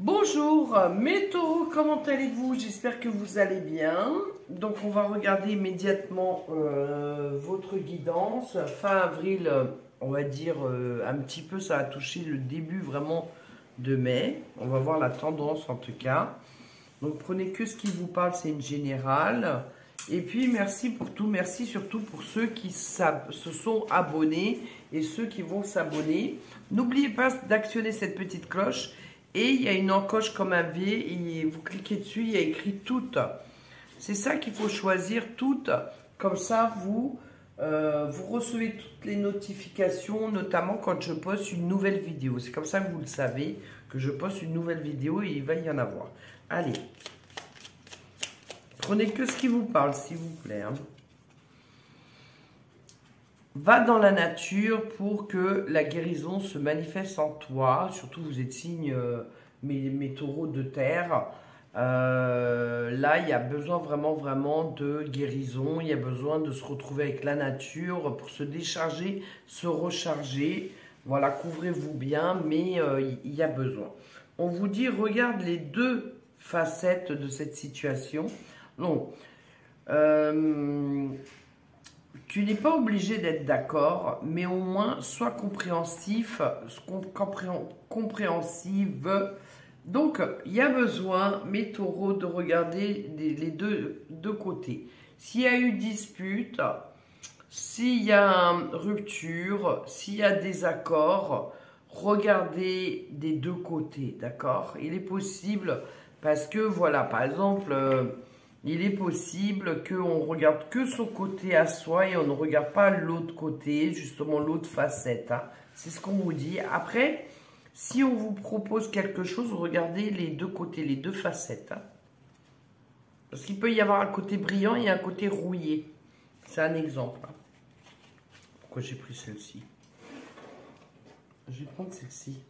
Bonjour mes taureaux, comment allez-vous? J'espère que vous allez bien. Donc on va regarder immédiatement euh, votre guidance. Fin avril, on va dire euh, un petit peu, ça a touché le début vraiment de mai. On va voir la tendance en tout cas. Donc prenez que ce qui vous parle, c'est une générale. Et puis merci pour tout, merci surtout pour ceux qui se sont abonnés et ceux qui vont s'abonner. N'oubliez pas d'actionner cette petite cloche et il y a une encoche comme un V et vous cliquez dessus, il y a écrit toutes. C'est ça qu'il faut choisir, toutes. Comme ça, vous, euh, vous recevez toutes les notifications, notamment quand je poste une nouvelle vidéo. C'est comme ça que vous le savez, que je poste une nouvelle vidéo et il va y en avoir. Allez, prenez que ce qui vous parle, s'il vous plaît. Hein. Va dans la nature pour que la guérison se manifeste en toi. Surtout, vous êtes signe, euh, mes, taureaux de terre. Euh, là, il y a besoin vraiment, vraiment de guérison. Il y a besoin de se retrouver avec la nature pour se décharger, se recharger. Voilà, couvrez-vous bien, mais euh, il y a besoin. On vous dit, regarde les deux facettes de cette situation. Donc, tu n'es pas obligé d'être d'accord, mais au moins sois compréhensif, compréhensive. Donc, il y a besoin, mes taureaux, de regarder les deux, deux côtés. S'il y a eu dispute, s'il y a rupture, s'il y a désaccord, regardez des deux côtés, d'accord? Il est possible parce que, voilà, par exemple... Il est possible qu'on regarde que son côté à soi et on ne regarde pas l'autre côté, justement l'autre facette. Hein. C'est ce qu'on vous dit. Après, si on vous propose quelque chose, regardez les deux côtés, les deux facettes. Hein. Parce qu'il peut y avoir un côté brillant et un côté rouillé. C'est un exemple. Hein. Pourquoi j'ai pris celle-ci? Je vais prendre celle-ci.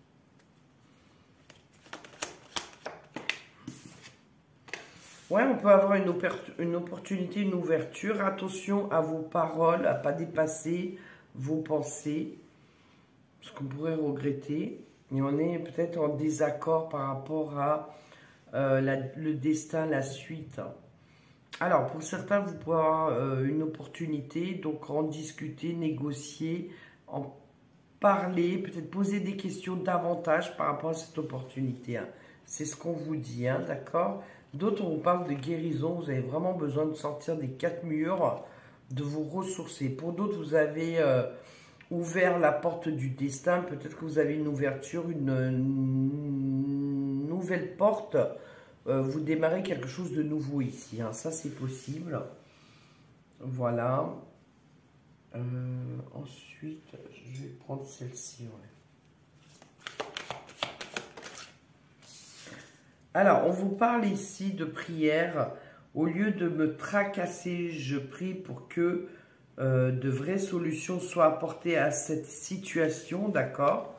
Ouais, on peut avoir une, une, opportunité, une ouverture. Attention à vos paroles, à ne pas dépasser vos pensées. Ce qu'on pourrait regretter. Et on est peut-être en désaccord par rapport à euh, le destin, la suite. Alors, pour certains, vous pouvez avoir euh, une opportunité, donc en discuter, négocier, en parler, peut-être poser des questions davantage par rapport à cette opportunité. Hein. C'est ce qu'on vous dit, hein, d'accord? D'autres, vous parle de guérison. Vous avez vraiment besoin de sortir des quatre murs, de vous ressourcer. Pour d'autres, vous avez euh, ouvert la porte du destin. Peut-être que vous avez une ouverture, une, nouvelle porte. Euh, vous démarrez quelque chose de nouveau ici. Hein. Ça, c'est possible. Voilà. Euh, ensuite, je vais prendre celle-ci. Alors, on vous parle ici de prière. Au lieu de me tracasser, je prie pour que euh, de vraies solutions soient apportées à cette situation, d'accord?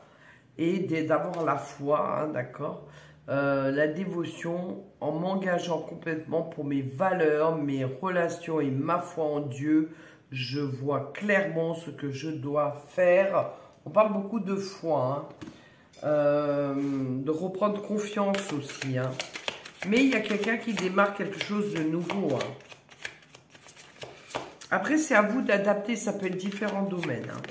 Et d'avoir la foi, hein, d'accord? Euh, La dévotion en m'engageant complètement pour mes valeurs, mes relations et ma foi en Dieu. Je vois clairement ce que je dois faire. On parle beaucoup de foi, hein euh, de reprendre confiance aussi. Hein. Mais il y a quelqu'un qui démarre quelque chose de nouveau. Hein. Après, c'est à vous d'adapter, ça peut être différents domaines. Hein.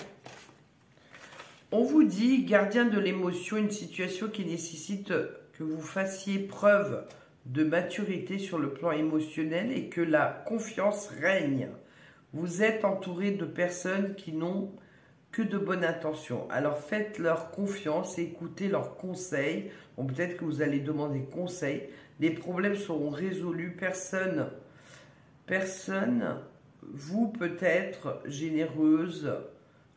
On vous dit, gardien de l'émotion, une situation qui nécessite que vous fassiez preuve de maturité sur le plan émotionnel et que la confiance règne. Vous êtes entouré de personnes qui n'ont de bonnes intentions. Alors faites leur confiance écoutez leurs conseils. Bon, peut-être que vous allez demander conseil. Les problèmes seront résolus. Personne, personne, vous peut-être généreuse,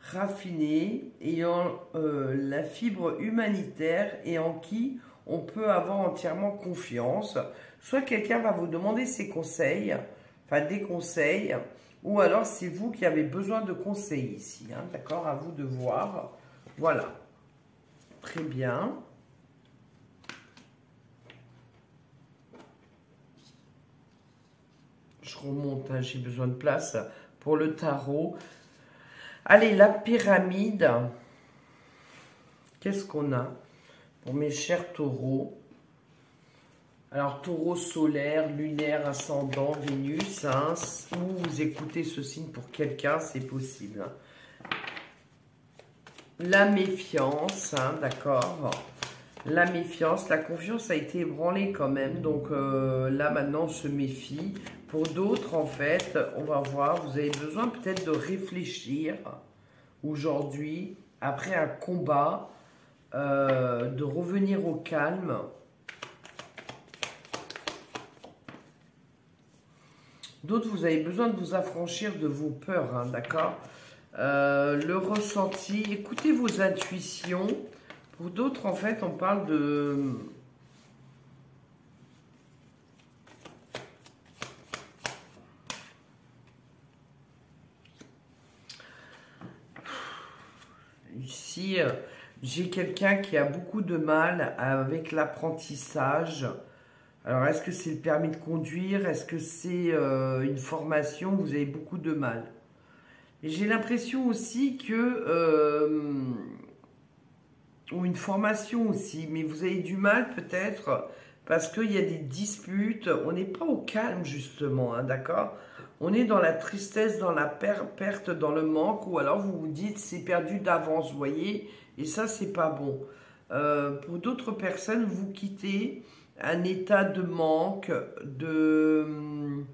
raffinée, ayant euh, la fibre humanitaire et en qui on peut avoir entièrement confiance. Soit quelqu'un va vous demander ses conseils, enfin des conseils, ou alors c'est vous qui avez besoin de conseils ici. Hein, D'accord À vous de voir. Voilà. Très bien. Je remonte, hein, j'ai besoin de place pour le tarot. Allez, la pyramide. Qu'est-ce qu'on a pour mes chers taureaux? Alors, taureau solaire, lunaire, ascendant, Vénus, hein, ou vous écoutez ce signe pour quelqu'un, c'est possible. La méfiance, hein, d'accord La méfiance, la confiance a été ébranlée quand même, donc euh, là maintenant on se méfie. Pour d'autres, en fait, on va voir, vous avez besoin peut-être de réfléchir aujourd'hui, après un combat, euh, de revenir au calme, D'autres, vous avez besoin de vous affranchir de vos peurs, hein, d'accord euh, Le ressenti, écoutez vos intuitions. Pour d'autres, en fait, on parle de... Ici, euh, j'ai quelqu'un qui a beaucoup de mal avec l'apprentissage. Alors, est-ce que c'est le permis de conduire? Est-ce que c'est euh, une formation? Vous avez beaucoup de mal. J'ai l'impression aussi que... Euh, ou une formation aussi, mais vous avez du mal peut-être parce qu'il y a des disputes. On n'est pas au calme justement, hein, d'accord? On est dans la tristesse, dans la perte, dans le manque, ou alors vous vous dites c'est perdu d'avance, vous voyez? Et ça, c'est pas bon. Euh, pour d'autres personnes, vous quittez un état de manque, de,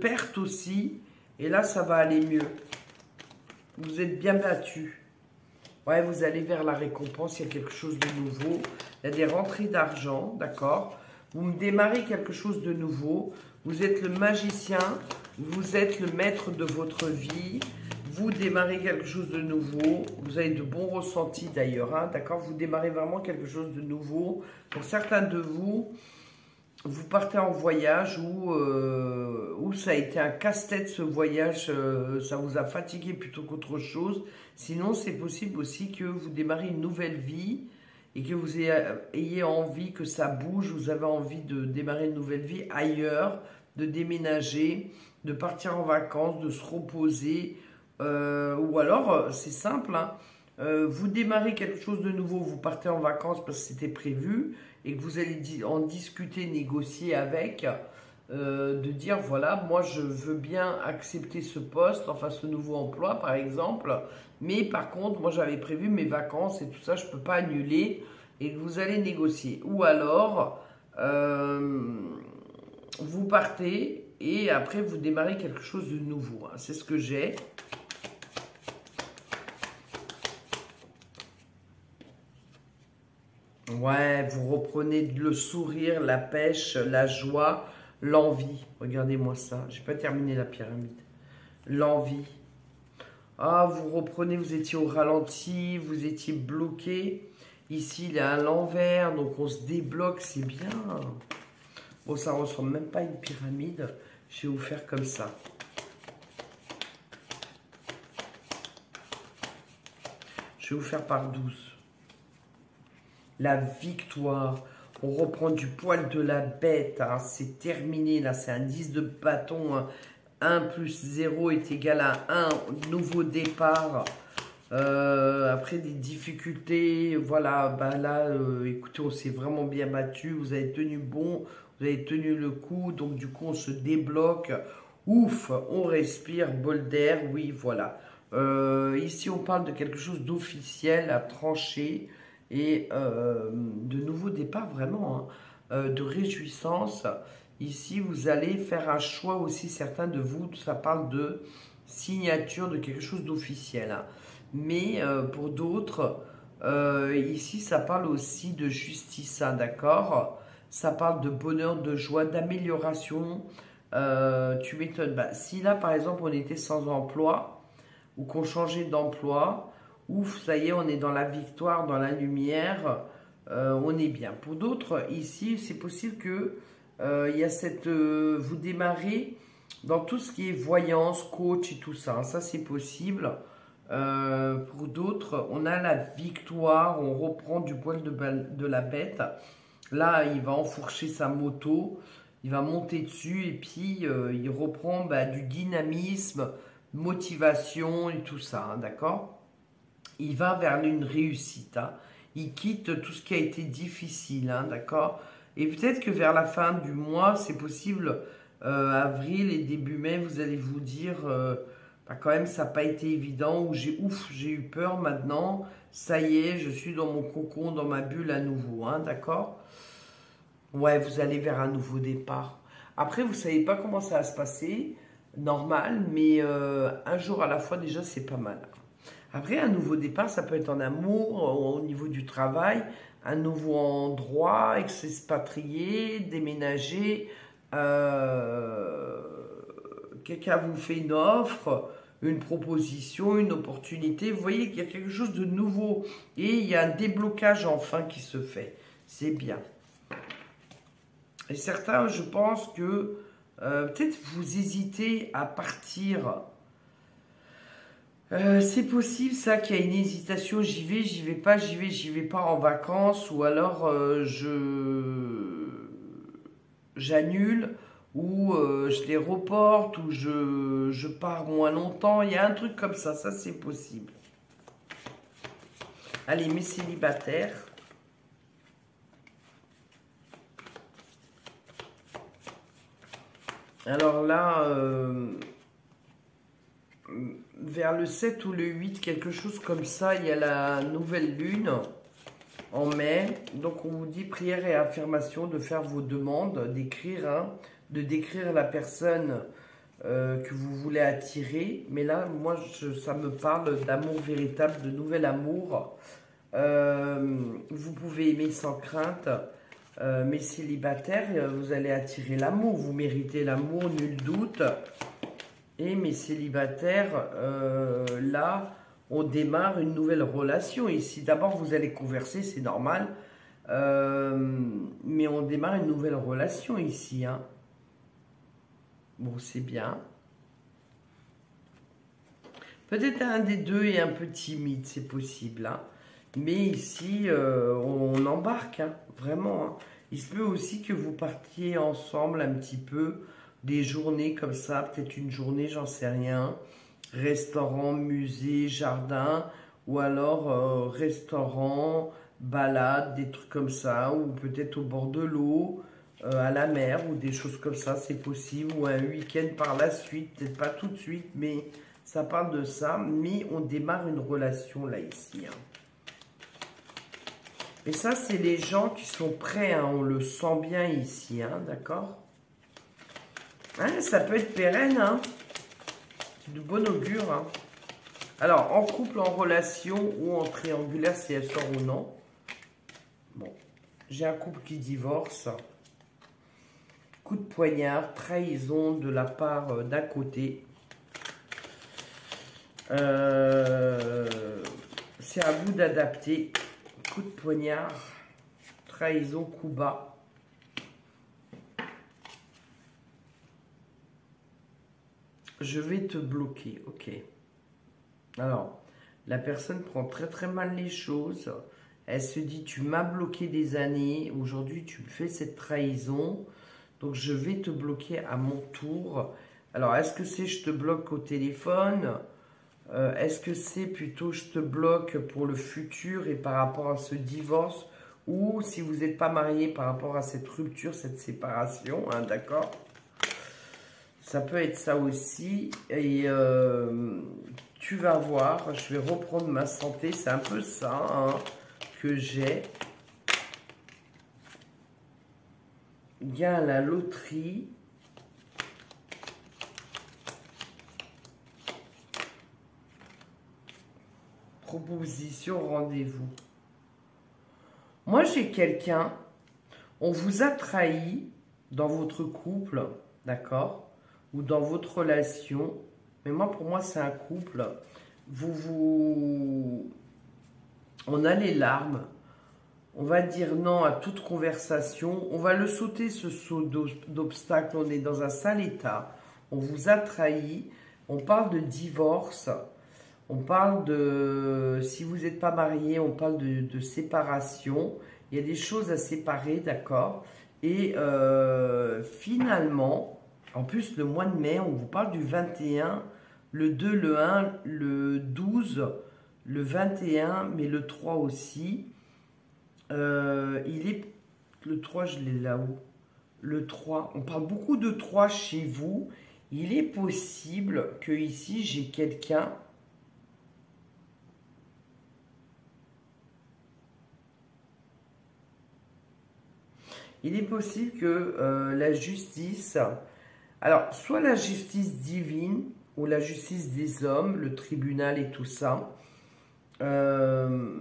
perte aussi. Et là, ça va aller mieux. Vous êtes bien battu. Ouais, vous allez vers la récompense, il y a quelque chose de nouveau. Il y a des rentrées d'argent, d'accord Vous me démarrez quelque chose de nouveau. Vous êtes le magicien, vous êtes le maître de votre vie vous démarrez quelque chose de nouveau. Vous avez de bons ressentis d'ailleurs, hein, d'accord? Vous démarrez vraiment quelque chose de nouveau. Pour certains de vous, vous partez en voyage ou euh, ça a été un casse-tête ce voyage, euh, ça vous a fatigué plutôt qu'autre chose. Sinon, c'est possible aussi que vous démarrez une nouvelle vie et que vous ayez envie que ça bouge, vous avez envie de démarrer une nouvelle vie ailleurs, de déménager, de partir en vacances, de se reposer, euh, ou alors, euh, c'est simple, hein. euh, vous démarrez quelque chose de nouveau, vous partez en vacances parce que c'était prévu et que vous allez en discuter, négocier avec, de dire voilà, moi je veux bien accepter ce poste, enfin ce nouveau emploi par exemple, mais par contre, moi j'avais prévu mes vacances et tout ça, je ne peux pas annuler et que vous allez négocier. Ou alors, vous partez et après vous démarrez quelque chose de nouveau. Hein. C'est ce que j'ai. Ouais, vous reprenez le sourire, la pêche, la joie, l'envie. Regardez-moi ça. J'ai pas terminé la pyramide. L'envie. Ah, vous reprenez, vous étiez au ralenti, vous étiez bloqué. Ici, il est à l'envers, donc on se débloque, c'est bien. Bon, ça ressemble même pas à une pyramide. Je vais vous faire comme ça. Je vais vous faire par 12 la victoire. On reprend du poil de la bête. Hein. C'est terminé. Là, c'est un 10 de bâton. 1 hein. plus 0 est égal à 1. Nouveau départ. Euh, après des difficultés, voilà, bah là, euh, écoutez, on s'est vraiment bien battu. Vous avez tenu bon, vous avez tenu le coup. Donc, du coup, on se débloque. Ouf, on respire, bol d'air. Oui, voilà. Euh, ici, on parle de quelque chose d'officiel à trancher et euh, de nouveaux départs vraiment, hein. euh, de réjouissance. Ici, vous allez faire un choix aussi, certains de vous, ça parle de signature de quelque chose d'officiel. Mais euh, pour d'autres, ici, ça parle aussi de justice, hein, d'accord? Ça parle de bonheur, de joie, d'amélioration. tu m'étonnes. Bah, si là, par exemple, on était sans emploi ou qu'on changeait d'emploi, ouf, ça y est, on est dans la victoire, dans la lumière, euh, on est bien. Pour d'autres, ici, c'est possible que euh, y a cette, euh, vous démarrez dans tout ce qui est voyance, coach et tout ça. Ça, c'est possible. pour d'autres, on a la victoire, on reprend du poil de, de, la bête. Là, il va enfourcher sa moto, il va monter dessus et puis il reprend bah, du dynamisme, motivation et tout ça, hein, d'accord? Il va vers une réussite. Hein. Il quitte tout ce qui a été difficile, hein, d'accord Et peut-être que vers la fin du mois, c'est possible, euh, avril et début mai, vous allez vous dire, euh, bah, quand même, ça n'a pas été évident, ou j'ai ouf, j'ai eu peur maintenant, ça y est, je suis dans mon cocon, dans ma bulle à nouveau, hein, d'accord Ouais, vous allez vers un nouveau départ. Après, vous ne savez pas comment ça va se passer, normal, mais euh, un jour à la fois, déjà, c'est pas mal. Après, un nouveau départ, ça peut être en amour, au niveau du travail, un nouveau endroit, s'expatrier, déménager, euh, quelqu'un vous fait une offre, une proposition, une opportunité. Vous voyez qu'il y a quelque chose de nouveau et il y a un déblocage enfin qui se fait. C'est bien. Et certains, je pense que euh, peut-être vous hésitez à partir. Euh, c'est possible ça qu'il y a une hésitation, j'y vais, j'y vais pas, j'y vais, j'y vais pas en vacances, ou alors euh, je j'annule, ou je les reporte, ou je, je pars moins longtemps. Il y a un truc comme ça, ça c'est possible. Allez, mes célibataires. Alors là, euh, vers le 7 ou le 8, quelque chose comme ça, il y a la nouvelle lune en mai. Donc on vous dit prière et affirmation de faire vos demandes, d'écrire, hein, de décrire la personne euh, que vous voulez attirer. Mais là, moi, ça me parle d'amour véritable, de nouvel amour. Euh, vous pouvez aimer sans crainte. Euh, mes célibataires, euh, vous allez attirer l'amour. Vous méritez l'amour, nul doute. Et mes célibataires, euh, là, on démarre une nouvelle relation ici. D'abord, vous allez converser, c'est normal. mais on démarre une nouvelle relation ici. Hein. Bon, c'est bien. Peut-être un des deux est un peu timide, c'est possible. Hein. Mais ici, on embarque, hein, vraiment. Il se peut aussi que vous partiez ensemble un petit peu des journées comme ça, peut-être une journée, j'en sais rien, restaurant, musée, jardin, ou alors euh, restaurant, balade, des trucs comme ça, ou peut-être au bord de l'eau, euh, à la mer, ou des choses comme ça, c'est possible, ou un week-end par la suite, peut-être pas tout de suite, mais ça parle de ça, mais on démarre une relation là ici. Hein. Et ça, c'est les gens qui sont prêts, hein, on le sent bien ici, hein, d'accord? Ça peut être pérenne, hein c'est de bon augure. Hein. Alors, en couple, en relation ou en triangulaire, si elle sort ou non. Bon, j'ai un couple qui divorce. Coup de poignard, trahison de la part euh, d'un côté. Euh, c'est à vous d'adapter de poignard, trahison, coup bas. Je vais te bloquer, ok. Alors, la personne prend très très mal les choses. Elle se dit, tu m'as bloqué des années, aujourd'hui tu fais cette trahison, donc je vais te bloquer à mon tour. Alors, est-ce que c'est je te bloque au téléphone? Euh, est-ce que c'est plutôt je te bloque pour le futur et par rapport à ce divorce? Ou si vous n'êtes pas marié par rapport à cette rupture, cette séparation, hein, d'accord? Ça peut être ça aussi. Et euh, tu vas voir, je vais reprendre ma santé, c'est un peu ça hein, que j'ai. Il y a la loterie. proposition, rendez-vous. Moi, j'ai quelqu'un, on vous a trahi dans votre couple, d'accord? Ou dans votre relation. Mais moi, pour moi, c'est un couple. Vous, vous... On a les larmes. On va dire non à toute conversation. On va le sauter, ce saut d'obstacle. On est dans un sale état. On vous a trahi. On parle de divorce. On parle de, si vous n'êtes pas marié, on parle de, séparation. Il y a des choses à séparer, d'accord? Et euh, finalement, en plus, le mois de mai, on vous parle du 21, le 2, le 1, le 12, le 21, mais le 3 aussi. Euh, il est Le 3, je l'ai là-haut. Le 3, on parle beaucoup de 3 chez vous. Il est possible que ici, j'ai quelqu'un il est possible que euh, la justice, alors soit la justice divine ou la justice des hommes, le tribunal et tout ça, euh,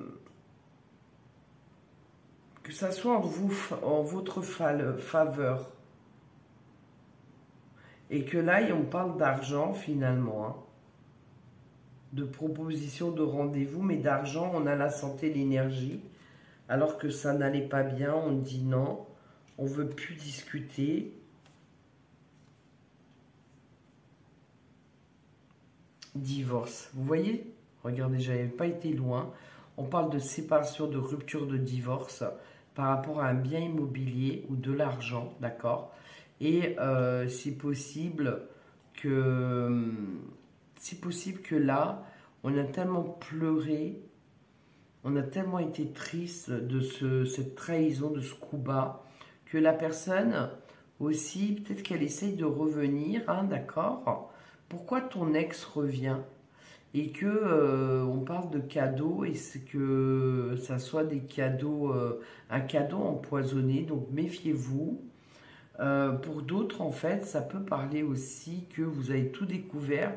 que ça soit en, votre faveur. Et que là, on parle d'argent finalement. Hein. de proposition de rendez-vous, mais d'argent, on a la santé, l'énergie. Alors que ça n'allait pas bien, on dit non on veut plus discuter. Divorce. Vous voyez? Regardez, j'avais pas été loin. On parle de séparation, de rupture de divorce par rapport à un bien immobilier ou de l'argent, d'accord? Et euh, c'est possible que c'est possible que là, on a tellement pleuré, on a tellement été triste de ce, cette trahison, de ce coup bas, que la personne aussi, peut-être qu'elle essaye de revenir, hein, d'accord? Pourquoi ton ex revient et que euh, on parle de cadeaux et c'est que ça soit des cadeaux, euh, un cadeau empoisonné, donc méfiez-vous. Euh, pour d'autres, en fait, ça peut parler aussi que vous avez tout découvert,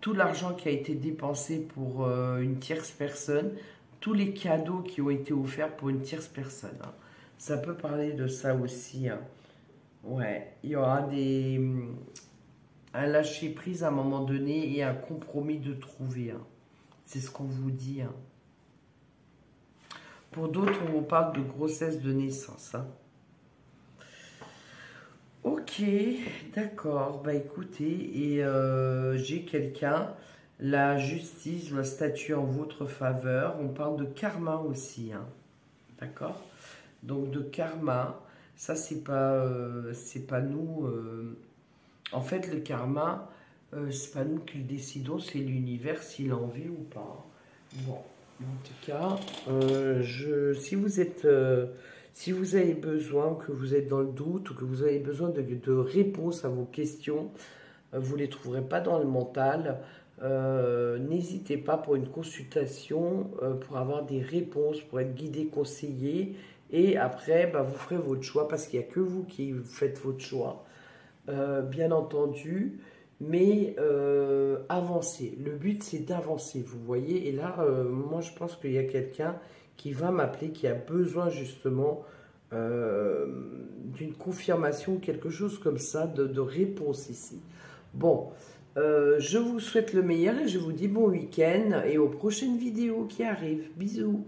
tout l'argent qui a été dépensé pour une tierce personne, tous les cadeaux qui ont été offerts pour une tierce personne. Hein. Ça peut parler de ça aussi. Hein. Ouais, il y aura des, un lâcher prise à un moment donné et un compromis de trouver. Hein. C'est ce qu'on vous dit. Hein. Pour d'autres, on vous parle de grossesse de naissance. Ok, d'accord. Bah écoutez, et euh, j'ai quelqu'un, la justice la statue en votre faveur. On parle de karma aussi. D'accord? Donc de karma. Ça, c'est pas, euh, pas nous. Euh, en fait, le karma, euh, c'est pas nous qui le décidons, c'est l'univers s'il en veut ou pas. Bon, en tout cas, je, si vous êtes, si vous avez besoin, que vous êtes dans le doute ou que vous avez besoin de, réponses à vos questions, vous les trouverez pas dans le mental. N'hésitez pas pour une consultation, pour avoir des réponses, pour être guidé, conseillé et après, bah, vous ferez votre choix parce qu'il n'y a que vous qui faites votre choix, euh, bien entendu. Mais euh, avancer. Le but, c'est d'avancer, vous voyez. Et là, euh, moi, je pense qu'il y a quelqu'un qui va m'appeler, qui a besoin justement d'une confirmation, quelque chose comme ça, de, de réponse ici. Bon, je vous souhaite le meilleur et je vous dis bon week-end et aux prochaines vidéos qui arrivent. Bisous